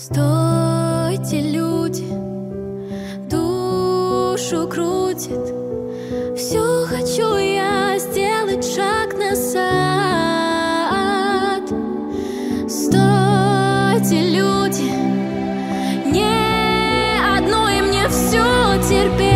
Стойте, люди, душу крутит. Все хочу я сделать шаг назад. Стойте, люди, не одно и мне все терпеть.